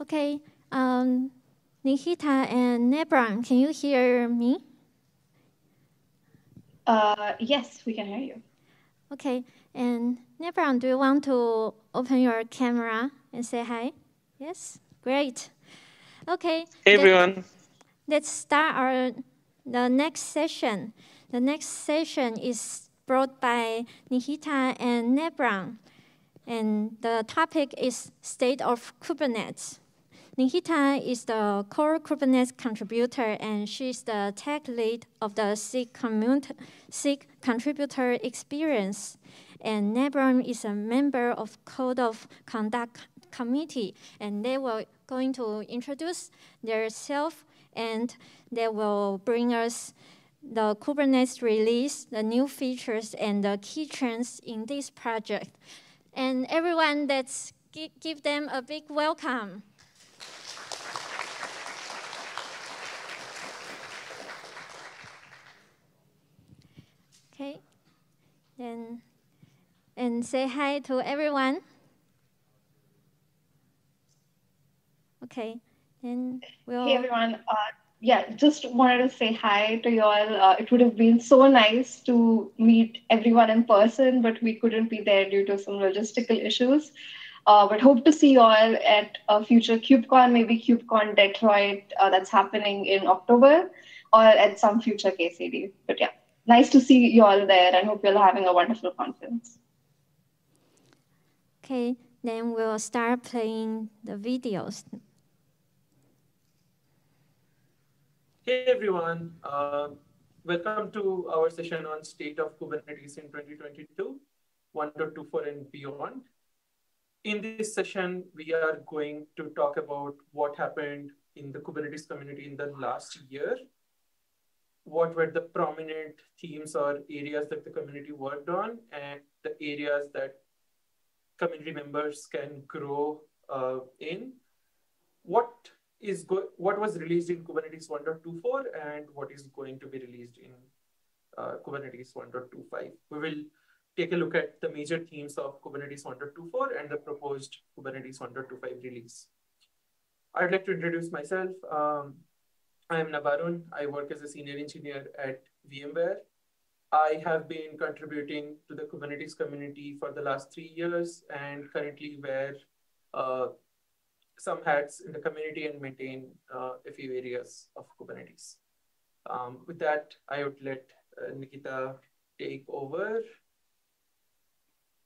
Okay, um, Nikita and Nebran, can you hear me? Uh, yes, we can hear you. Okay, and Nebran, do you want to open your camera and say hi? Yes, great. Okay. Hey everyone. Let's start our the next session. The next session is brought by Nikita and Nebran, and the topic is state of Kubernetes. Nikita is the core Kubernetes contributor, and she's the tech lead of the SIG, contributor experience. And Nebran is a member of Code of Conduct Committee, and they were going to introduce themselves, and they will bring us the Kubernetes release, the new features, and the key trends in this project. And everyone, let's give them a big welcome. Okay, then and say hi to everyone. Okay, then we'll. Hey everyone. Uh, yeah, just wanted to say hi to you all. Uh, it would have been so nice to meet everyone in person, but we couldn't be there due to some logistical issues. Uh, but hope to see you all at a future KubeCon, maybe KubeCon Detroit uh, that's happening in October, or at some future KCD. But yeah nice to see you all there and hope you're having a wonderful conference. Okay, then we'll start playing the videos. Hey everyone, uh, welcome to our session on state of Kubernetes in 2022, 1.24 and beyond. In this session, we are going to talk about what happened in the Kubernetes community in the last year what were the prominent themes or areas that the community worked on and the areas that community members can grow uh, in. What is go- what was released in Kubernetes 1.24 and what is going to be released in uh, Kubernetes 1.25. We will take a look at the major themes of Kubernetes 1.24 and the proposed Kubernetes 1.25 release. I'd like to introduce myself. Um, I am Nabarun. I work as a senior engineer at VMware. I have been contributing to the Kubernetes community for the last three years and currently wear uh, some hats in the community and maintain uh, a few areas of Kubernetes. Um, with that, I would let uh, Nikita take over.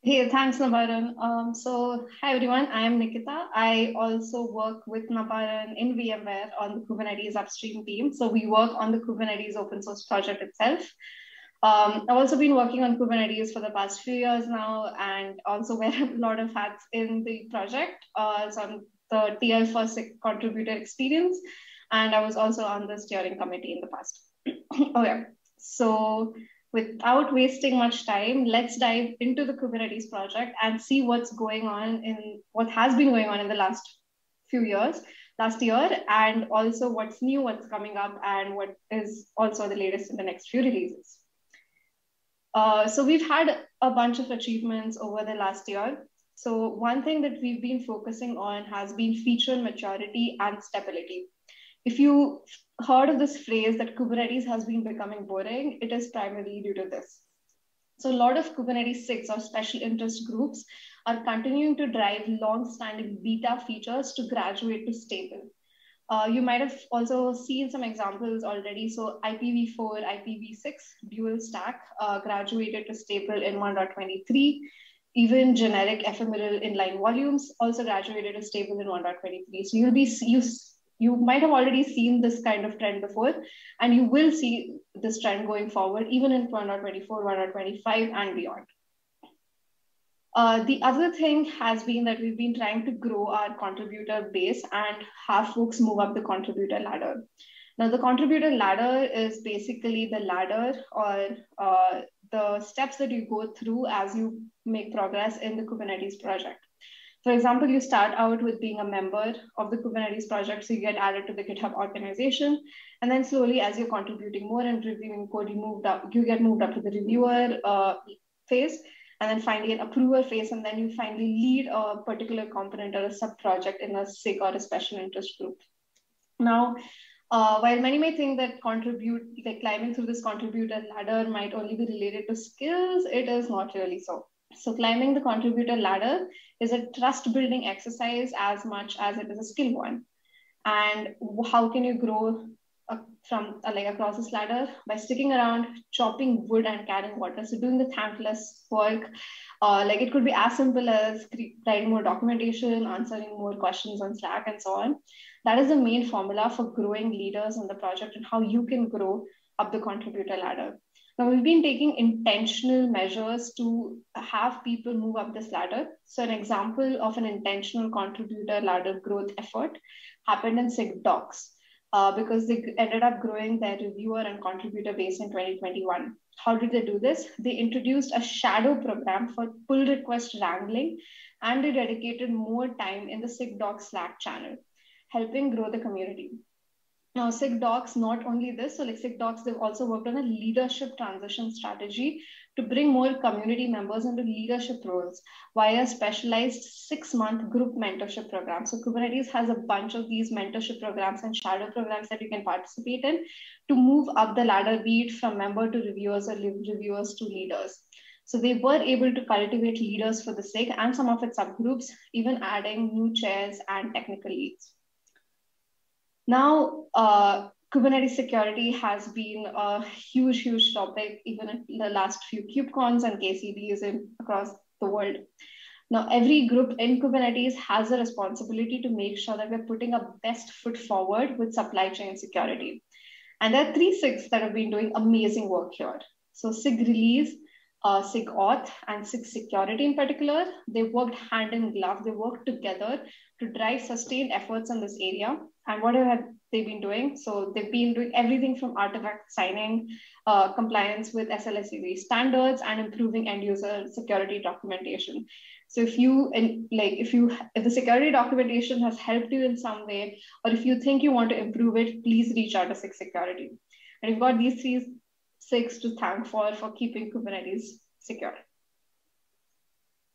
Hey, thanks, Nabarun. Um, so, hi everyone, I am Nikita. I also work with Nabarun in VMware on the Kubernetes upstream team. So, we work on the Kubernetes open source project itself. Um, I've also been working on Kubernetes for the past few years now and also wear a lot of hats in the project. Uh, so, I'm the TL for SIG contributor experience, and I was also on the steering committee in the past. oh, yeah. so without wasting much time, let's dive into the Kubernetes project and see what's going on in what has been going on in the last few years, last year, and also what's new, what's coming up, and what is also the latest in the next few releases. Uh, so we've had a bunch of achievements over the last year. So one thing that we've been focusing on has been feature maturity and stability. If you heard of this phrase that Kubernetes has been becoming boring, it is primarily due to this. So a lot of Kubernetes SIGs or special interest groups are continuing to drive long-standing beta features to graduate to stable. Uh, you might have also seen some examples already. So IPv4, IPv6 dual stack uh, graduated to stable in 1.23. Even generic ephemeral inline volumes also graduated to stable in 1.23. So you'll be you you might have already seen this kind of trend before, and you will see this trend going forward, even in 1.24, 1.25, and beyond. Uh, the other thing has been that we've been trying to grow our contributor base and have folks move up the contributor ladder. Now, the contributor ladder is basically the ladder or uh, the steps that you go through as you make progress in the Kubernetes project. For example, you start out with being a member of the Kubernetes project, so you get added to the GitHub organization, and then slowly, as you're contributing more and reviewing code, you moved up, you get moved up to the reviewer uh, phase, and then finally an approval phase, and then you finally lead a particular component or a sub-project in a SIG or a special interest group. Now, uh, while many may think that contribute, like climbing through this contributor ladder might only be related to skills, it is not really so. So climbing the contributor ladder is a trust building exercise as much as it is a skill one. And how can you grow from like across this ladder by sticking around, chopping wood and carrying water. So doing the thankless work, uh, like it could be as simple as writing more documentation, answering more questions on Slack and so on. That is the main formula for growing leaders in the project and how you can grow up the contributor ladder. Now, we've been taking intentional measures to have people move up this ladder. So, an example of an intentional contributor ladder growth effort happened in SIG Docs uh, because they ended up growing their reviewer and contributor base in 2021. How did they do this? They introduced a shadow program for pull request wrangling and they dedicated more time in the SIG Docs Slack channel, helping grow the community. Now, SIG Docs, not only this, so like SIG Docs, they've also worked on a leadership transition strategy to bring more community members into leadership roles via specialized six month group mentorship program. So, Kubernetes has a bunch of these mentorship programs and shadow programs that you can participate in to move up the ladder, be it from member to reviewers or reviewers to leaders. So they were able to cultivate leaders for the SIG and some of its subgroups, even adding new chairs and technical leads. Now, uh, Kubernetes security has been a huge, huge topic, even in the last few KubeCons and KCDs in, across the world. Now, every group in Kubernetes has a responsibility to make sure that we're putting our best foot forward with supply chain security. And there are three SIGs that have been doing amazing work here. So SIG release, uh, SIG auth, and SIG security in particular, they worked hand in glove. They worked together to drive sustained efforts in this area. And what have they been doing? So they've been doing everything from artifact signing, uh, compliance with SLA standards, and improving end user security documentation. So if you and like if you if the security documentation has helped you in some way, or if you think you want to improve it, please reach out to SIG Security. And you've got these three SIGs to thank for for keeping Kubernetes secure.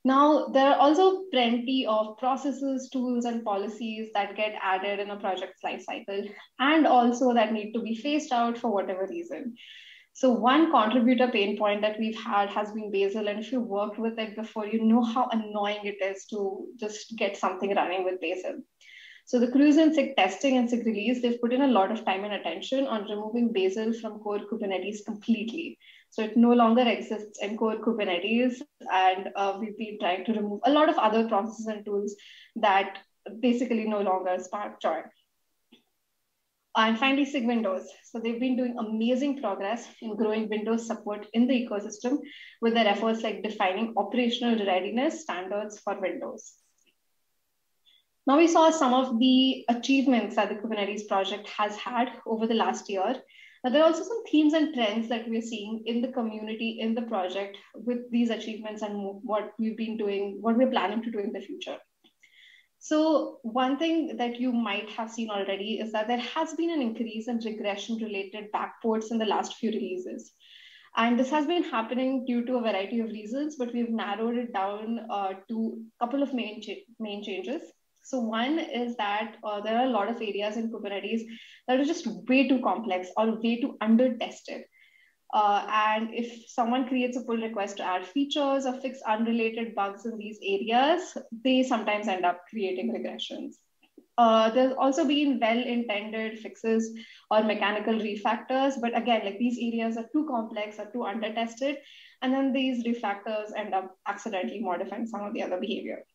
Now, there are also plenty of processes, tools, and policies that get added in a project's lifecycle, and also that need to be phased out for whatever reason. So one contributor pain point that we've had has been Bazel, and if you worked with it before, you know how annoying it is to just get something running with Bazel. So the crews and SIG testing and SIG release, they've put in a lot of time and attention on removing Bazel from core Kubernetes completely. So it no longer exists in core Kubernetes. And uh, we've been trying to remove a lot of other processes and tools that basically no longer Spark join. And finally, SIG Windows. So they've been doing amazing progress in growing Windows support in the ecosystem with their efforts like defining operational readiness standards for Windows. Now we saw some of the achievements that the Kubernetes project has had over the last year. There are also some themes and trends that we're seeing in the community, in the project with these achievements and what we've been doing, what we're planning to do in the future. So one thing that you might have seen already is that there has been an increase in regression related backports in the last few releases. And this has been happening due to a variety of reasons, but we've narrowed it down uh, to a couple of main, cha main changes. So one is that uh, there are a lot of areas in Kubernetes that are just way too complex or way too under tested. Uh, and if someone creates a pull request to add features or fix unrelated bugs in these areas, they sometimes end up creating regressions. Uh, there's also been well-intended fixes or mechanical refactors, but again, like these areas are too complex or too under-tested, and then these refactors end up accidentally modifying some of the other behavior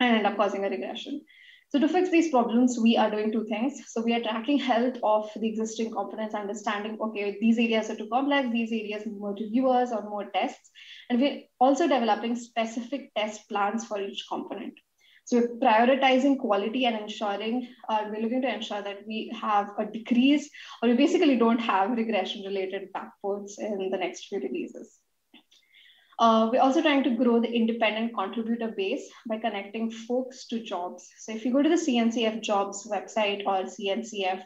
and end up causing a regression. So to fix these problems, we are doing two things. So we are tracking health of the existing components, understanding, okay, these areas are too complex, these areas need more reviewers or more tests. And we're also developing specific test plans for each component. So we're prioritizing quality and ensuring, uh, we're looking to ensure that we have a decrease or we basically don't have regression related backports in the next few releases. Uh, we're also trying to grow the independent contributor base by connecting folks to jobs. So if you go to the CNCF jobs website or cncf.jobs.io,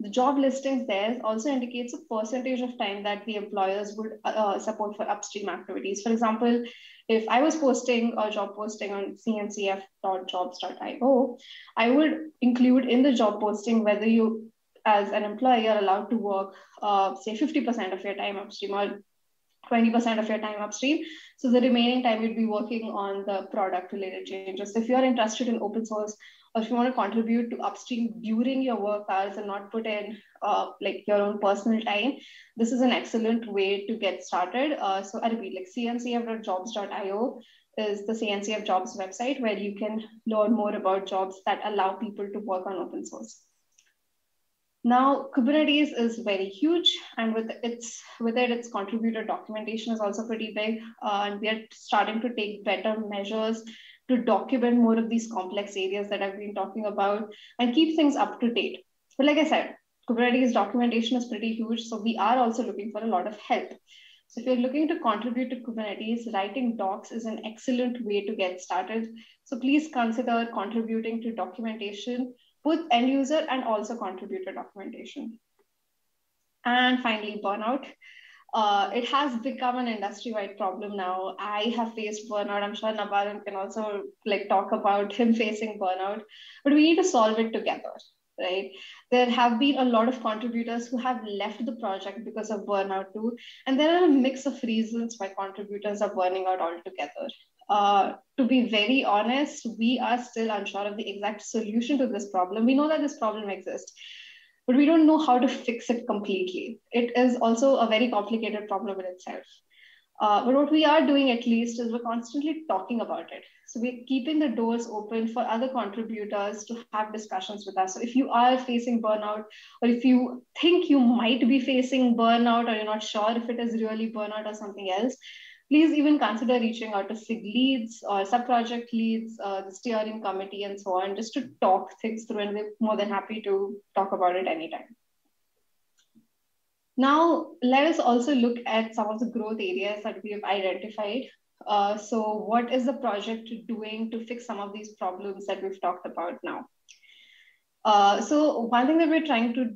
the job listings there also indicates a percentage of time that the employers would uh, support for upstream activities. For example, if I was posting a job posting on cncf.jobs.io, I would include in the job posting whether you, as an employer, are allowed to work, uh, say, 50% of your time upstream or 20% of your time upstream. So the remaining time you'd be working on the product related changes. So If you're interested in open source or if you want to contribute to upstream during your work hours and not put in uh, like your own personal time, this is an excellent way to get started. Uh, so I repeat, like cncf.jobs.io is the CNCF jobs website where you can learn more about jobs that allow people to work on open source. Now, Kubernetes is very huge, and with its with it, its contributor documentation is also pretty big, uh, and we are starting to take better measures to document more of these complex areas that I've been talking about and keep things up to date. But like I said, Kubernetes documentation is pretty huge, so we are also looking for a lot of help. So if you're looking to contribute to Kubernetes, writing docs is an excellent way to get started. So please consider contributing to documentation, both end user and also contributor documentation. And finally, burnout uh, it has become an industry-wide problem now. I have faced burnout. I'm sure Nabarun can also like talk about him facing burnout, but we need to solve it together, right? There have been a lot of contributors who have left the project because of burnout too, and there are a mix of reasons why contributors are burning out altogether. Uh, to be very honest, we are still unsure of the exact solution to this problem. We know that this problem exists but we don't know how to fix it completely. It is also a very complicated problem in itself. Uh, but what we are doing at least is we're constantly talking about it. So we're keeping the doors open for other contributors to have discussions with us. So if you are facing burnout, or if you think you might be facing burnout, or you're not sure if it is really burnout or something else, please even consider reaching out to SIG leads or sub-project leads, uh, the steering committee, and so on, just to talk things through, and we're more than happy to talk about it anytime. Now, let us also look at some of the growth areas that we have identified. Uh, so what is the project doing to fix some of these problems that we've talked about now? Uh, so one thing that we're trying to,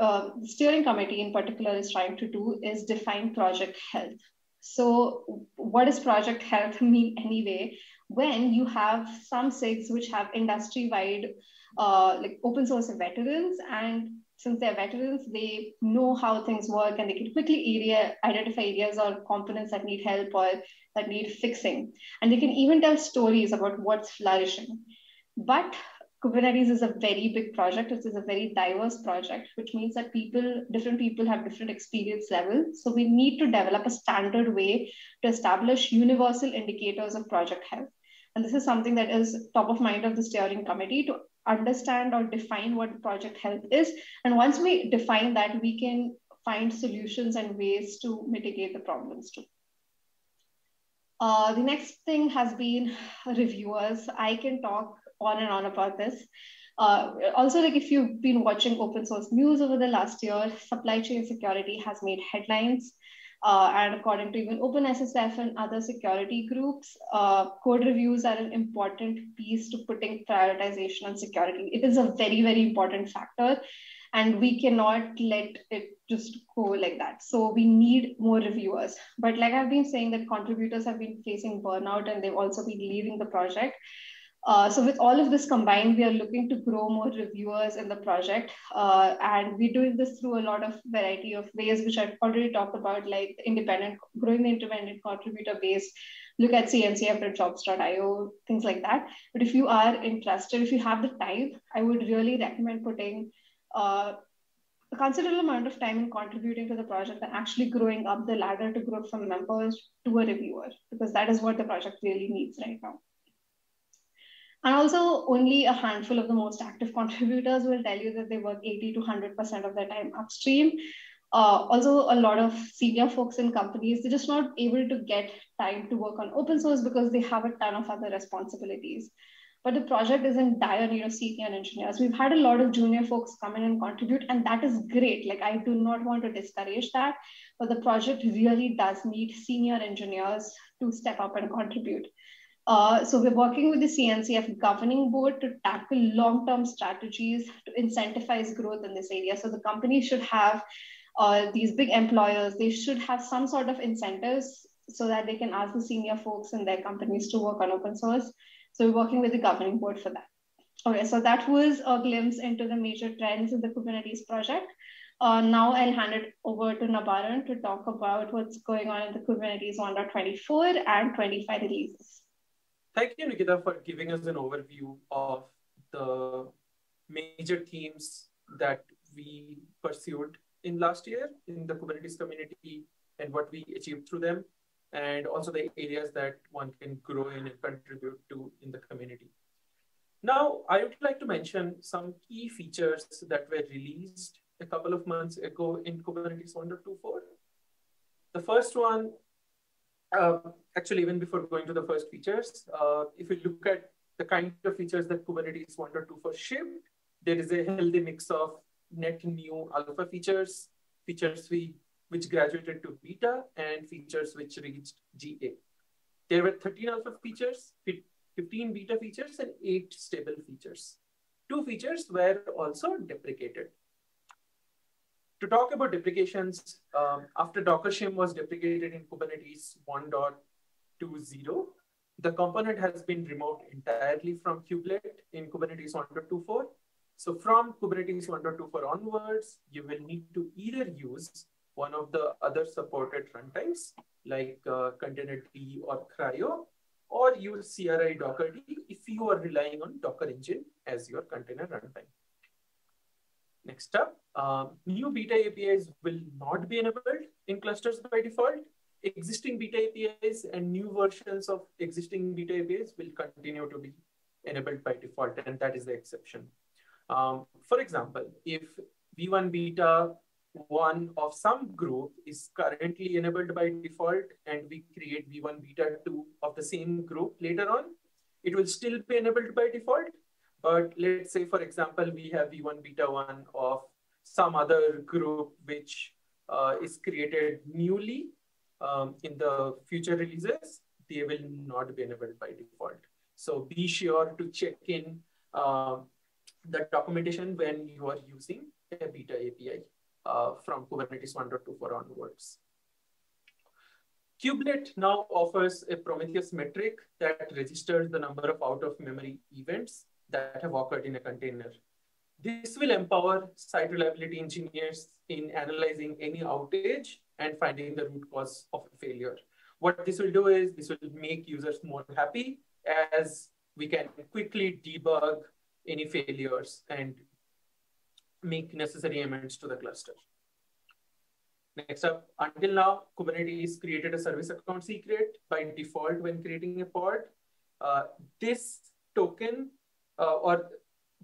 uh, the steering committee in particular is trying to do is define project health. So, what does project health mean anyway? When you have some SIGs which have industry wide, uh, like open source veterans, and since they're veterans, they know how things work and they can quickly area, identify areas or components that need help or that need fixing. And they can even tell stories about what's flourishing. But Kubernetes is a very big project. It is a very diverse project, which means that people, different people have different experience levels. So we need to develop a standard way to establish universal indicators of project health. And this is something that is top of mind of the steering committee to understand or define what project health is. And once we define that, we can find solutions and ways to mitigate the problems too. Uh, the next thing has been reviewers. I can talk on and on about this. Uh, also, like if you've been watching open source news over the last year, supply chain security has made headlines. Uh, and according to even OpenSSF and other security groups, uh, code reviews are an important piece to putting prioritization on security. It is a very, very important factor, and we cannot let it just go like that. So we need more reviewers. But like I've been saying, that contributors have been facing burnout and they've also been leaving the project. Uh, so with all of this combined, we are looking to grow more reviewers in the project. Uh, and we're doing this through a lot of variety of ways, which I've already talked about, like independent, growing the independent contributor base, look at cncf.jobs.io, things like that. But if you are interested, if you have the time, I would really recommend putting uh, a considerable amount of time in contributing to the project and actually growing up the ladder to grow from members to a reviewer, because that is what the project really needs right now. And also, only a handful of the most active contributors will tell you that they work 80 to 100% of their time upstream. Uh, also, a lot of senior folks in companies, they're just not able to get time to work on open source because they have a ton of other responsibilities. But the project is in dire need of senior engineers. We've had a lot of junior folks come in and contribute, and that is great. Like, I do not want to discourage that, but the project really does need senior engineers to step up and contribute. Uh, so we're working with the CNCF governing board to tackle long-term strategies to incentivize growth in this area. So the company should have uh, these big employers, they should have some sort of incentives so that they can ask the senior folks in their companies to work on open source. So we're working with the governing board for that. Okay, so that was a glimpse into the major trends in the Kubernetes project. Uh, now I'll hand it over to Nabarun to talk about what's going on in the Kubernetes 1.24 and 25 releases. Thank you, Nikita, for giving us an overview of the major themes that we pursued in last year in the Kubernetes community and what we achieved through them, and also the areas that one can grow in and contribute to in the community. Now, I would like to mention some key features that were released a couple of months ago in Kubernetes 1.24. The first one, uh, actually, even before going to the first features, uh, if you look at the kind of features that Kubernetes 1.24 shipped, there is a healthy mix of net new alpha features, features we, which graduated to beta, and features which reached GA. There were 13 alpha features, 15 beta features, and 8 stable features. Two features were also deprecated. To talk about deprecations, um, after Docker Shim was deprecated in Kubernetes 1.20, the component has been removed entirely from kubelet in Kubernetes 1.24. So from Kubernetes 1.24 onwards, you will need to either use one of the other supported runtimes like uh, Containerd or CRI-O, or use CRI Docker D if you are relying on Docker Engine as your container runtime. Next up, um, new beta APIs will not be enabled in clusters by default. Existing beta APIs and new versions of existing beta APIs will continue to be enabled by default, and that is the exception. Um, for example, if V1 beta one of some group is currently enabled by default and we create V1 beta 2 of the same group later on, it will still be enabled by default, but let's say, for example, we have V1 beta 1 of some other group which uh, is created newly um, in the future releases, they will not be enabled by default. So be sure to check in uh, the documentation when you are using a beta API uh, from Kubernetes 1.24 onwards. Kubelet now offers a Prometheus metric that registers the number of out-of-memory events that have occurred in a container. This will empower site reliability engineers in analyzing any outage and finding the root cause of a failure. What this will do is this will make users more happy as we can quickly debug any failures and make necessary amendments to the cluster. Next up, until now, Kubernetes created a service account secret by default when creating a pod. Uh, this token uh, or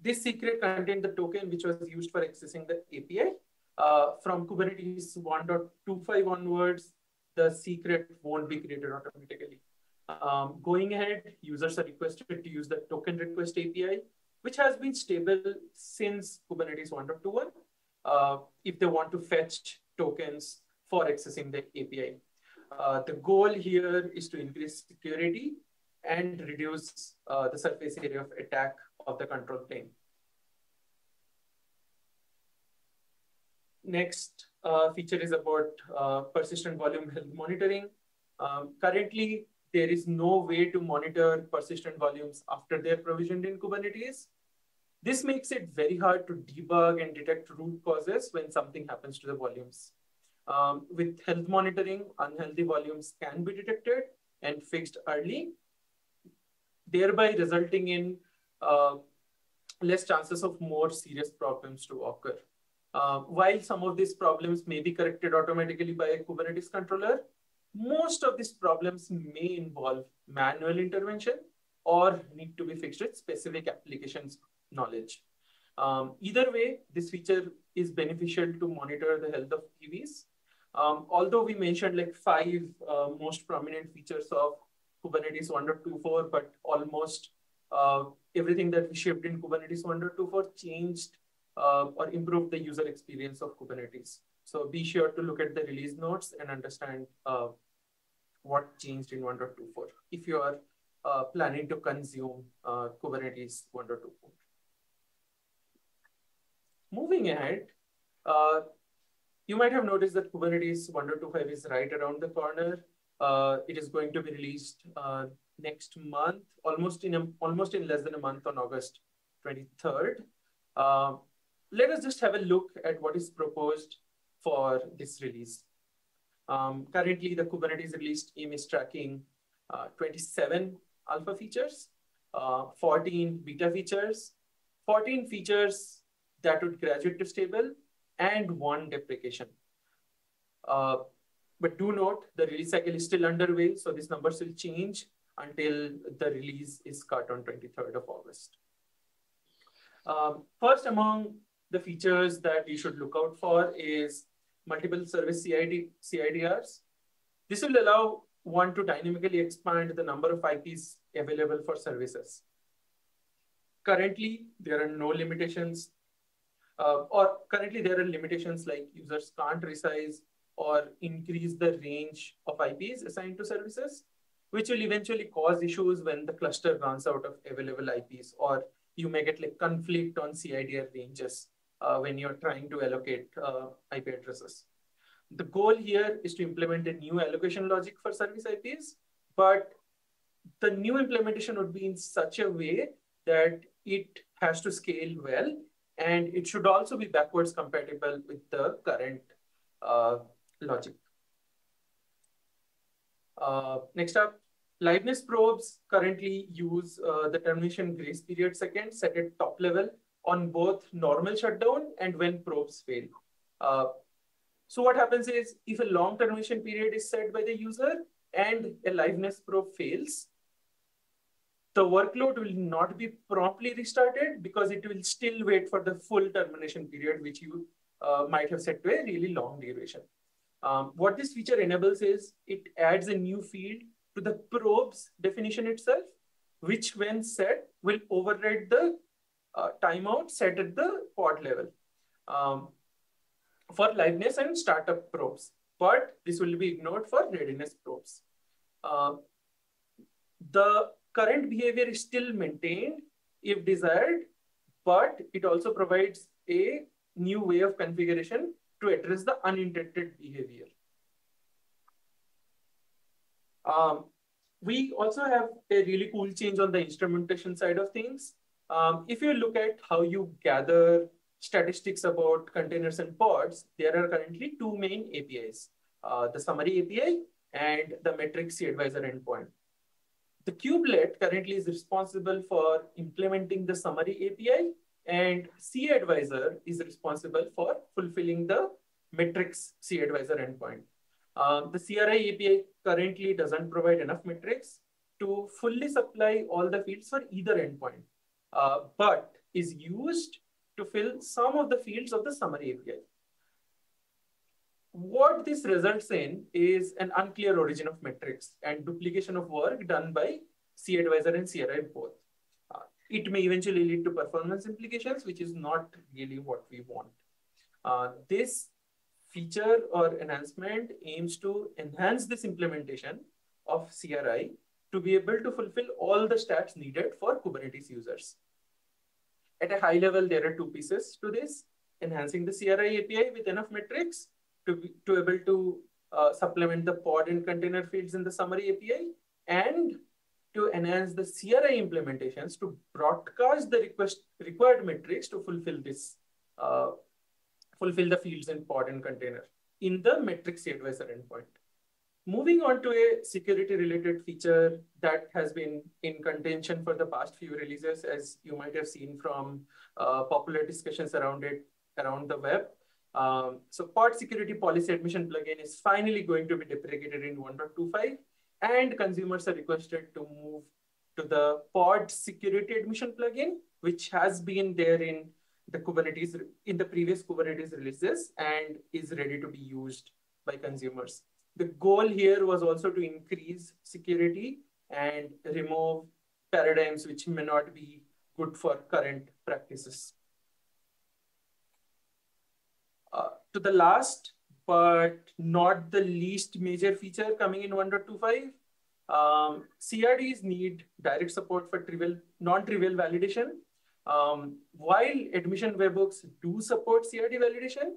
this secret contained the token which was used for accessing the API. Uh, from Kubernetes 1.25 onwards, the secret won't be created automatically. Um, going ahead, users are requested to use the token request API, which has been stable since Kubernetes 1.21, uh, if they want to fetch tokens for accessing the API. Uh, the goal here is to increase security and reduce uh, the surface area of attack of the control plane. Next uh, feature is about uh, persistent volume health monitoring. Um, currently, there is no way to monitor persistent volumes after they're provisioned in Kubernetes. This makes it very hard to debug and detect root causes when something happens to the volumes. Um, with health monitoring, unhealthy volumes can be detected and fixed early, thereby resulting in less chances of more serious problems to occur. Uh, while some of these problems may be corrected automatically by a Kubernetes controller, most of these problems may involve manual intervention or need to be fixed with specific applications knowledge. Um, either way, this feature is beneficial to monitor the health of PVs. Um, although we mentioned like five uh, most prominent features of Kubernetes 1.24, but almost uh, everything that we shipped in Kubernetes 1.24 changed uh, or improved the user experience of Kubernetes. So be sure to look at the release notes and understand uh, what changed in 1.24 if you are uh, planning to consume uh, Kubernetes 1.2. Moving ahead, uh, you might have noticed that Kubernetes 1.25 is right around the corner. Uh, it is going to be released uh, next month, almost in a, almost in less than a month on August 23rd. Uh, let us just have a look at what is proposed for this release. Um, currently, the Kubernetes release team is tracking uh, 27 alpha features, uh, 14 beta features, 14 features that would graduate to stable, and one deprecation. Uh, but do note, the release cycle is still underway, so these numbers will change until the release is cut on 23rd of August. Um, first among the features that you should look out for is multiple service CID, CIDRs. This will allow one to dynamically expand the number of IPs available for services. Currently, there are no limitations, uh, or currently there are limitations like users can't resize or increase the range of IPs assigned to services, which will eventually cause issues when the cluster runs out of available IPs, or you may get like conflict on CIDR ranges uh, when you're trying to allocate uh, IP addresses. The goal here is to implement a new allocation logic for service IPs, but the new implementation would be in such a way that it has to scale well, and it should also be backwards compatible with the current uh, logic. Uh, next up, liveness probes currently use uh, the termination grace period second set at top level on both normal shutdown and when probes fail. Uh, so what happens is if a long termination period is set by the user and a liveness probe fails, the workload will not be promptly restarted because it will still wait for the full termination period, which you uh, might have set to a really long duration. Um, what this feature enables is it adds a new field to the probes definition itself, which when set will override the uh, timeout set at the pod level um, for liveness and startup probes. But this will be ignored for readiness probes. Uh, the current behavior is still maintained if desired, but it also provides a new way of configuration to address the unintended behavior. Um, we also have a really cool change on the instrumentation side of things. Um, if you look at how you gather statistics about containers and pods, there are currently two main APIs, uh, the summary API and the metric cAdvisor endpoint. The kubelet currently is responsible for implementing the summary API and cAdvisor is responsible for fulfilling the metrics cAdvisor endpoint. Um, the CRI API currently doesn't provide enough metrics to fully supply all the fields for either endpoint. Uh, but is used to fill some of the fields of the summary API. What this results in is an unclear origin of metrics and duplication of work done by cAdvisor and CRI both. It may eventually lead to performance implications, which is not really what we want. Uh, this feature or enhancement aims to enhance this implementation of CRI to be able to fulfill all the stats needed for Kubernetes users. At a high level, there are two pieces to this, enhancing the CRI API with enough metrics to be to able to uh, supplement the pod and container fields in the summary API and to enhance the CRI implementations to broadcast the request required metrics to fulfill this, uh, fulfill the fields in pod and container in the metrics cAdvisor endpoint. Moving on to a security related feature that has been in contention for the past few releases, as you might have seen from uh, popular discussions around it around the web. Um, so pod security policy admission plugin is finally going to be deprecated in 1.25 and consumers are requested to move to the pod security admission plugin, which has been there in the Kubernetes, in the previous Kubernetes releases and is ready to be used by consumers. The goal here was also to increase security and remove paradigms which may not be good for current practices. Uh, to the last, but not the least major feature coming in 1.25, um, CRDs need direct support for trivial, non-trivial validation. Um, while admission webhooks do support CRD validation,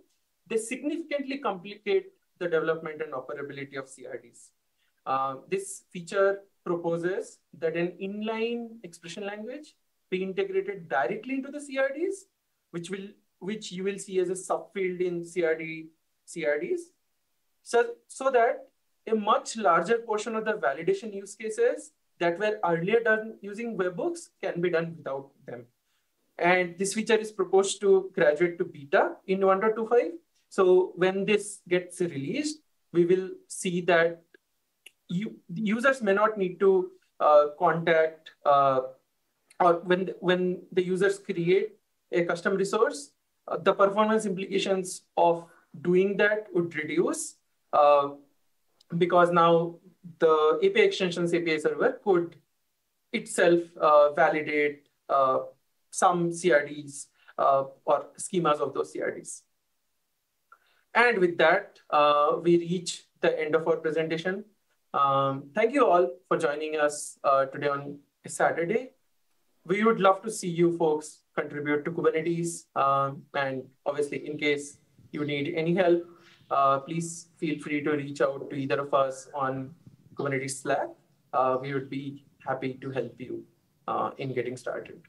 they significantly complicate the development and operability of CRDs. Uh, this feature proposes that an inline expression language be integrated directly into the CRDs, which will which you will see as a subfield in CRD CRDs, so, so that a much larger portion of the validation use cases that were earlier done using webhooks can be done without them. And this feature is proposed to graduate to beta in 1.25. So when this gets released, we will see that you, users may not need to uh, contact uh, or when, when the users create a custom resource, uh, the performance implications of doing that would reduce uh, because now the API extensions API server could itself uh, validate uh, some CRDs uh, or schemas of those CRDs. And with that, uh, we reach the end of our presentation. Um, thank you all for joining us uh, today on Saturday. We would love to see you folks contribute to Kubernetes. Um, and obviously, in case you need any help, uh, please feel free to reach out to either of us on Kubernetes Slack. Uh, we would be happy to help you uh, in getting started.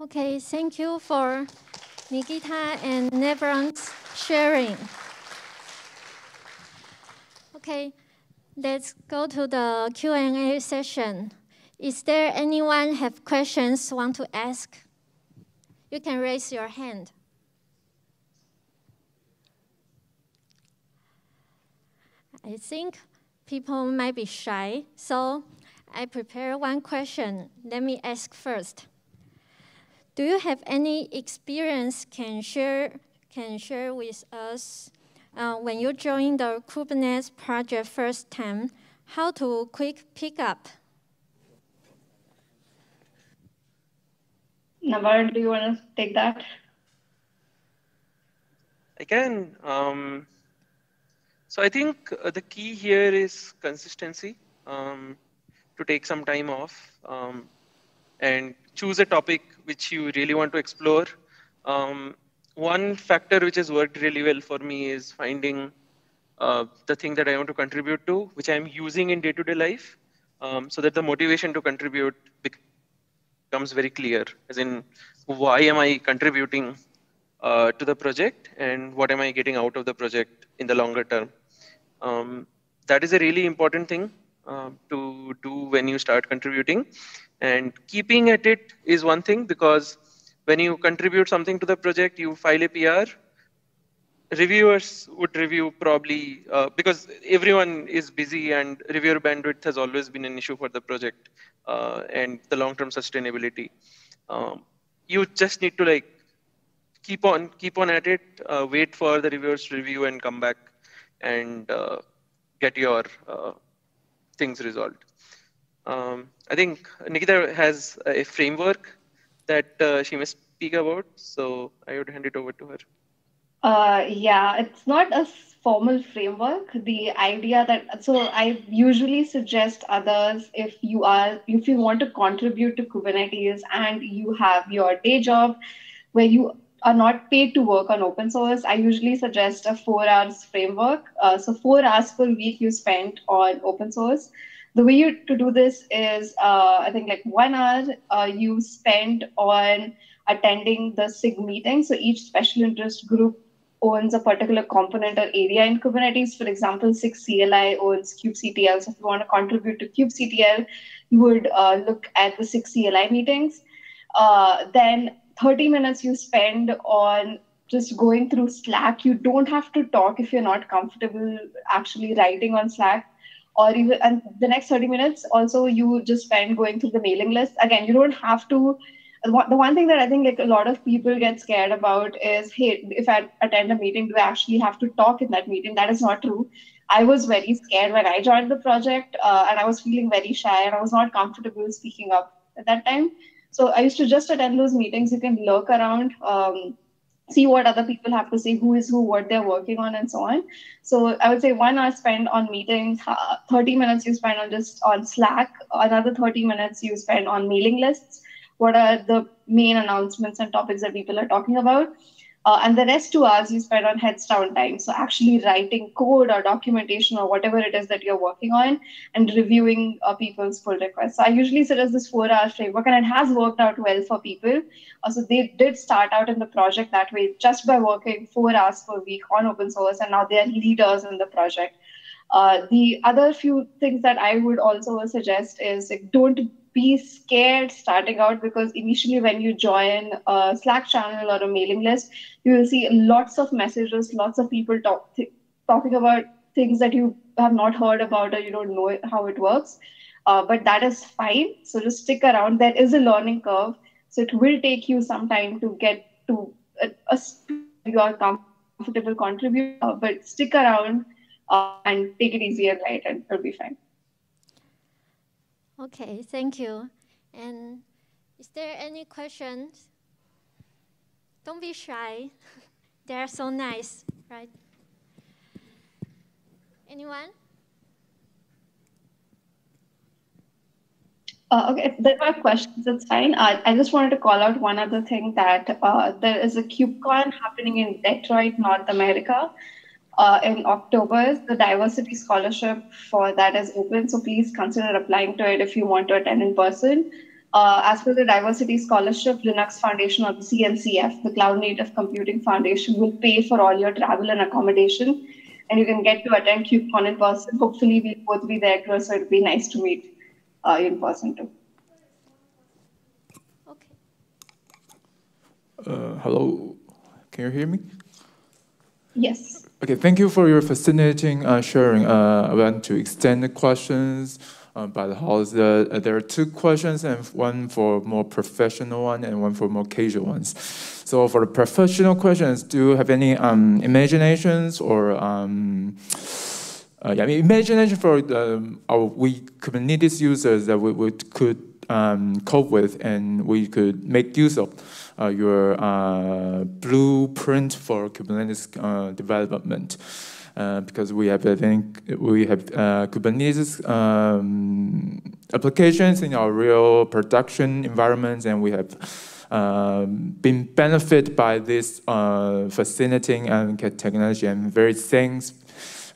Okay, thank you for Nikita and Nebran's sharing. Okay, let's go to the Q&A session. Is there anyone have questions want to ask? You can raise your hand. I think people might be shy, so I prepare one question. Let me ask first. Do you have any experience can share can share with us uh, when you joined the Kubernetes project first time? How to quick pick up? Navar, do you want to take that? I can. Um, so I think uh, the key here is consistency. Um, to take some time off. Um, and choose a topic which you really want to explore. Um, one factor which has worked really well for me is finding uh, the thing that I want to contribute to, which I'm using in day-to-day life, um, so that the motivation to contribute becomes very clear. As in, why am I contributing uh, to the project, and what am I getting out of the project in the longer term? Um, that is a really important thing uh, to do when you start contributing. And keeping at it is one thing because when you contribute something to the project, you file a PR. Reviewers would review probably uh, because everyone is busy and reviewer bandwidth has always been an issue for the project uh, and the long-term sustainability. Um, you just need to like keep on keep on at it, uh, wait for the reviewers to review and come back and uh, get your uh, things resolved. Um, I think Nikita has a framework that uh, she may speak about, so I would hand it over to her. Uh, yeah, it's not a formal framework. The idea that so I usually suggest others if you are if you want to contribute to Kubernetes and you have your day job where you are not paid to work on open source, I usually suggest a four hours framework. Uh, so four hours per week you spend on open source the way you, to do this is uh, i think like one hour uh, you spend on attending the sig meeting so each special interest group owns a particular component or area in kubernetes. For example SIG CLI owns kubectl. So if you want to contribute to kubectl you would uh, look at the SIG CLI meetings. Uh, then 30 minutes you spend on just going through slack. You don't have to talk if you're not comfortable actually writing on slack or even and the next 30 minutes also you just spend going through the mailing list. Again you don't have to the one thing that i think like a lot of people get scared about is hey if i attend a meeting do i actually have to talk in that meeting that is not true i was very scared when i joined the project uh, and i was feeling very shy and i was not comfortable speaking up at that time so i used to just attend those meetings you can lurk around um, see what other people have to say, who is who, what they're working on, and so on. So I would say one hour spent on meetings, 30 minutes you spend on just on Slack, another 30 minutes you spend on mailing lists. What are the main announcements and topics that people are talking about? Uh, and the rest two hours you spend on heads down time. So actually writing code or documentation or whatever it is that you're working on and reviewing uh, people's pull requests. So I usually suggest this four hour framework and it has worked out well for people. Uh, so they did start out in the project that way just by working four hours per week on open source and now they are leaders in the project. Uh, the other few things that I would also suggest is like, don't be scared starting out because initially when you join a slack channel or a mailing list you will see lots of messages lots of people talk th- talking about things that you have not heard about or you don't know how it works. Uh, but that is fine. So just stick around. There is a learning curve. So it will take you some time to get to a, a you are comfortable contributor but stick around uh, and take it easy and light and it'll be fine Okay, thank you. And is there any questions? Don't be shy. they are so nice, right? Anyone? Uh, okay, if there are questions, it's fine. Uh, I just wanted to call out one other thing that uh, there is a KubeCon happening in Detroit, North America uh, in October. The diversity scholarship for that is open, so please consider applying to it if you want to attend in person. Uh, as for the diversity scholarship, Linux Foundation or the CNCF, the Cloud Native Computing Foundation, will pay for all your travel and accommodation, and you can get to attend KubeCon in person. Hopefully, we'll both be there, so it'd be nice to meet uh, in person too. Okay. Uh, hello, can you hear me? Yes. Okay, thank you for your fascinating uh, sharing. Uh, I want to extend the questions uh, by the house. Uh, there are two questions, and one for more professional one, and one for more casual ones. So for the professional questions, do you have any um, imaginations or um, uh, yeah, I mean, imagination for um, our we Kubernetes users that we, we could um, cope with and we could make use of? Uh, your uh, blueprint for Kubernetes uh, development. because we have, I think, we have Kubernetes um, applications in our real production environments, and we have um, been benefited by this uh, fascinating technology and very thanks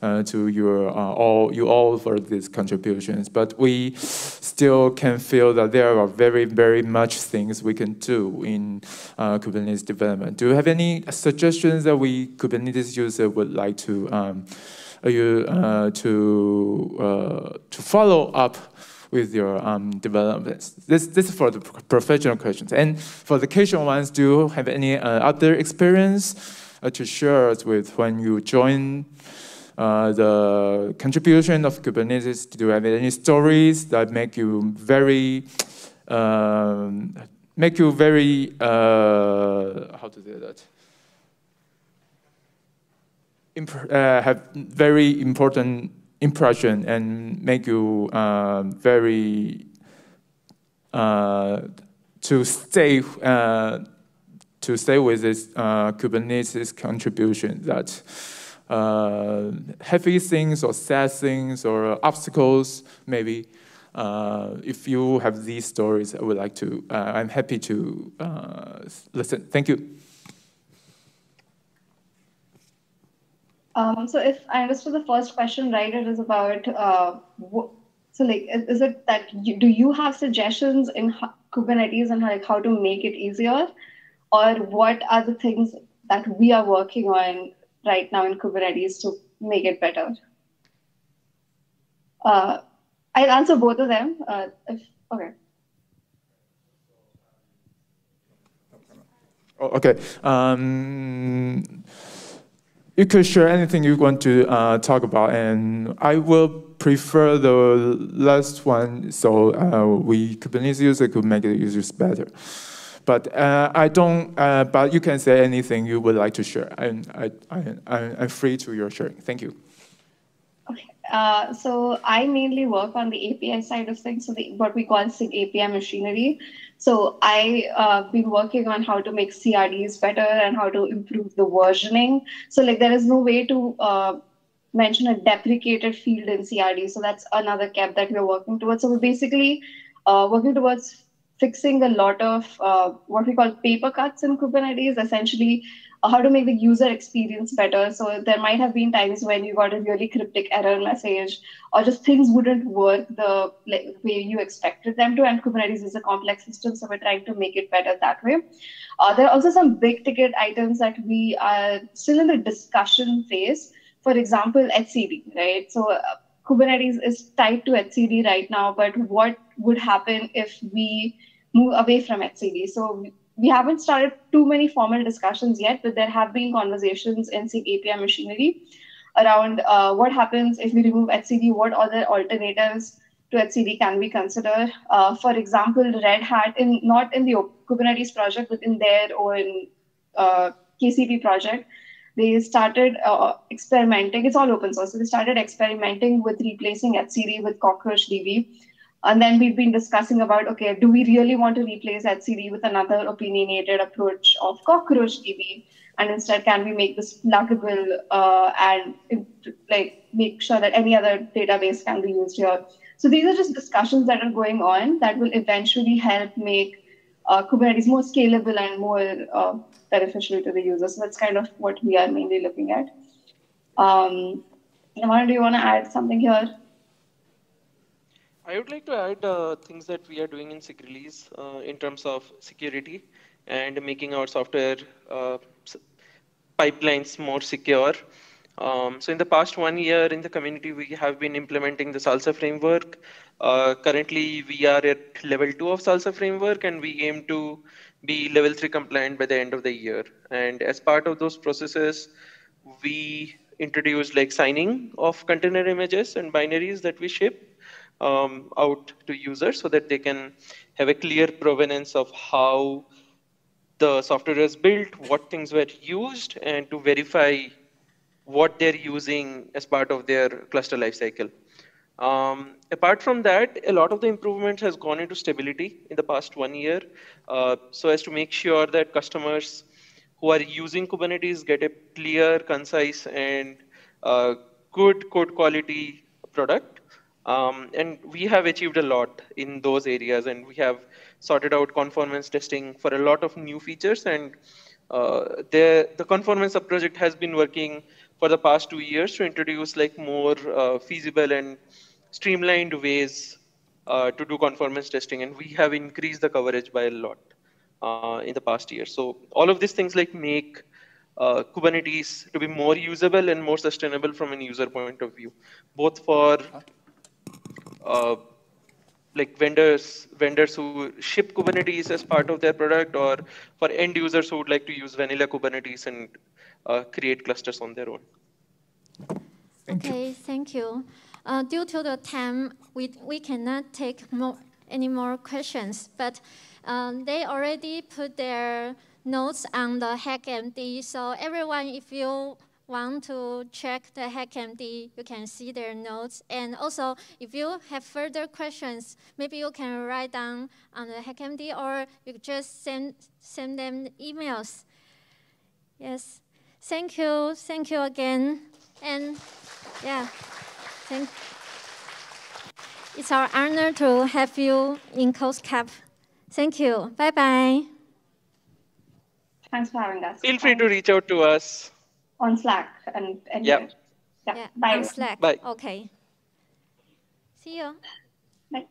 to your uh, all you all for these contributions. But we still can feel that there are very very much things we can do in uh, Kubernetes development. Do you have any suggestions that we Kubernetes user would like to um, you uh, to uh, to follow up? with your um, developments. This, this is for the professional questions. And for the casual ones, do you have any uh, other experience uh, to share with when you join uh, the contribution of Kubernetes. Do you have any stories that make you very um, make you very uh, how to say that? Imp uh, have very important impression and make you uh, very uh, to stay to stay with this Kubernetes contribution that uh, heavy things or sad things or obstacles, maybe. Uh, if you have these stories, I would like to, uh, I'm happy to uh, listen. Thank you. Um, so if I understood the first question right, it is about, uh, so like, is it that you, do you have suggestions in Kubernetes and how, like how to make it easier? Or what are the things that we are working on right now in Kubernetes to make it better? Uh, I'll answer both of them. Uh, if, okay. Oh, okay. Um, you could share anything you want to uh, talk about, and I will prefer the last one, so uh, we Kubernetes user could make the users better. But uh, I don't. Uh, but you can say anything you would like to share, and I, I, am free to your sharing. Thank you. Okay. Uh, so I mainly work on the API side of things, so the, what we call SIG API machinery. So I uh, been working on how to make CRDs better and how to improve the versioning. So like there is no way to uh, mention a deprecated field in CRD. So that's another KEP that we're working towards. So we're basically uh, working towards fixing a lot of uh, what we call paper cuts in Kubernetes, essentially uh, how to make the user experience better. So there might have been times when you got a really cryptic error message, or just things wouldn't work the like, way you expected them to. And Kubernetes is a complex system, so we're trying to make it better that way. Uh, there are also some big ticket items that we are still in the discussion phase. For example, etcd, right? So uh, Kubernetes is tied to etcd right now, but what would happen if we move away from etcd? So we haven't started too many formal discussions yet, but there have been conversations in SIG API machinery around uh, what happens if we remove etcd, what other alternatives to etcd can we consider. Uh, for example, Red Hat, in not in the Kubernetes project, but in their own uh, KCP project, they started uh, experimenting. It's all open source. So they started experimenting with replacing etcd with Cockroach DB and then we've been discussing about, okay, do we really want to replace etcd with another opinionated approach of cockroach DB? And instead, can we make this pluggable uh, and like make sure that any other database can be used here? So these are just discussions that are going on that will eventually help make uh, Kubernetes more scalable and more uh, beneficial to the user. So that's kind of what we are mainly looking at. Um, do you want to add something here? I would like to add uh, things that we are doing in SIG release uh, in terms of security and making our software uh, pipelines more secure. Um, so in the past one year in the community, we have been implementing the SLSA framework. Uh, currently, we are at level two of SLSA framework, and we aim to be level three compliant by the end of the year. And as part of those processes, we introduced like signing of container images and binaries that we ship um, out to users so that they can have a clear provenance of how the software is built, what things were used, and to verify what they're using as part of their cluster lifecycle. Um, apart from that, a lot of the improvements has gone into stability in the past one year, uh, so as to make sure that customers who are using Kubernetes get a clear, concise, and uh, good code quality product. Um, and we have achieved a lot in those areas, and we have sorted out conformance testing for a lot of new features. And uh, the the conformance project has been working for the past two years to introduce like more uh, feasible and streamlined ways uh, to do conformance testing, and we have increased the coverage by a lot uh, in the past year. So all of these things like make uh, Kubernetes to be more usable and more sustainable from an user point of view, both for uh, like vendors vendors who ship Kubernetes as part of their product, or for end users who would like to use vanilla Kubernetes and uh, create clusters on their own. Thank okay, you. thank you. Uh, due to the time, we, we cannot take more, any more questions, but um, they already put their notes on the HackMD. So everyone, if you want to check the HackMD, you can see their notes. And also, if you have further questions, maybe you can write down on the HackMD or you just send, send them emails. Yes, thank you, thank you again. And yeah, thank It's our honor to have you in COSCUP. Thank you. Bye-bye. Thanks for having us. Feel free to reach out to us on Slack and anywhere. Yep. Yeah. yeah. Bye. On Slack. Bye. Okay. See you. Bye.